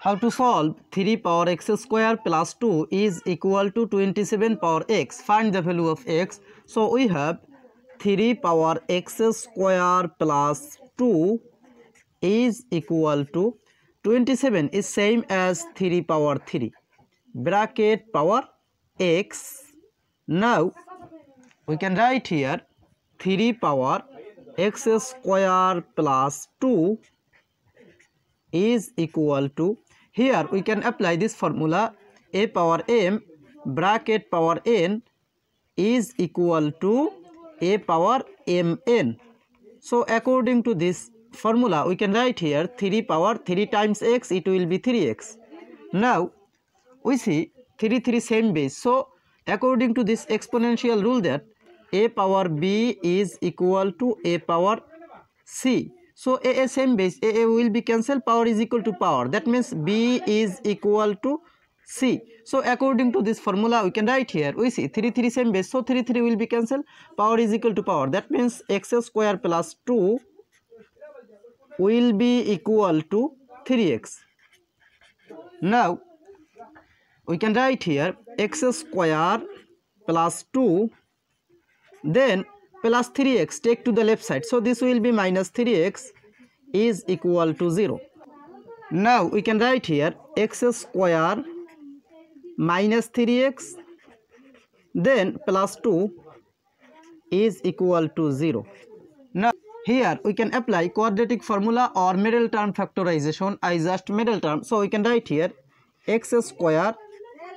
How to solve 3 power x square plus 2 is equal to 27 power x. Find the value of x. So we have 3 power x square plus 2 is equal to 27 is same as 3 power 3 bracket power x. Now we can write here 3 power x square plus 2 is equal to here we can apply this formula. A power m bracket power n is equal to a power mn. So according to this formula we can write here 3 power 3 times x it will be 3x now we see 3 3 same base. So according to this exponential rule that a power b is equal to a power c so a, a same base. A, a will be cancelled. Power is equal to power. That means b is equal to c. So according to this formula we can write here. We see 3 3 same base. So 3 3 will be cancelled. Power is equal to power. That means x square plus 2 will be equal to 3x. Now we can write here x square plus 2 then plus 3x take to the left side. So this will be minus 3x is equal to 0 now we can write here x square minus 3x then plus 2 is equal to 0 now here we can apply quadratic formula or middle term factorization i just middle term. So we can write here x square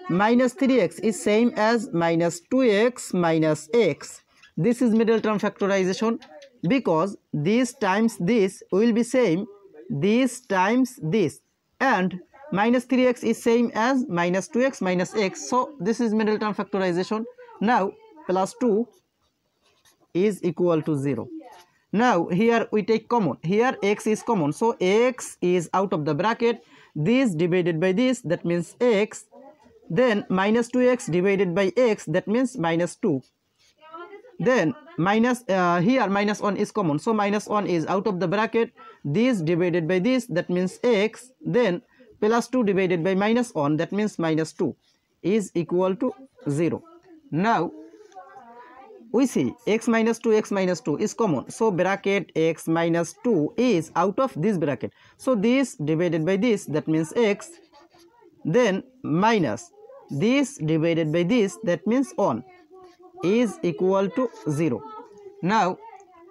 minus 3x is same as minus 2x minus x this is middle term factorization because this times this will be same this times this. And minus 3x is same as minus 2x minus x. So this is middle term factorization. Now plus 2 is equal to 0 now here we take common. Here x is common. So x is out of the bracket. This divided by this that means x. Then minus 2x divided by x that means minus 2 then minus uh, here minus 1 is common. So minus 1 is out of the bracket. This divided by this that means x. Then plus 2 divided by minus 1 that means minus 2 is equal to 0 now we see x minus 2 x minus 2 is common. So bracket x minus 2 is out of this bracket. So this divided by this that means x. Then minus this divided by this that means 1 is equal to 0. Now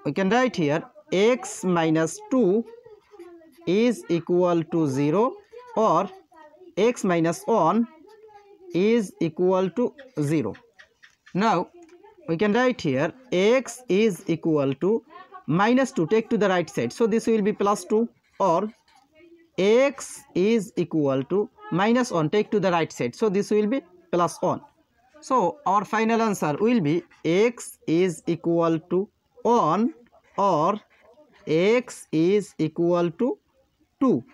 we can write here x minus 2 is equal to 0 or x minus 1 is equal to 0. Now we can write here x is equal to minus 2 take to the right side. So this will be plus 2 or x is equal to minus 1 take to the right side. So this will be plus 1. So our final answer will be x is equal to 1 or x is equal to 2.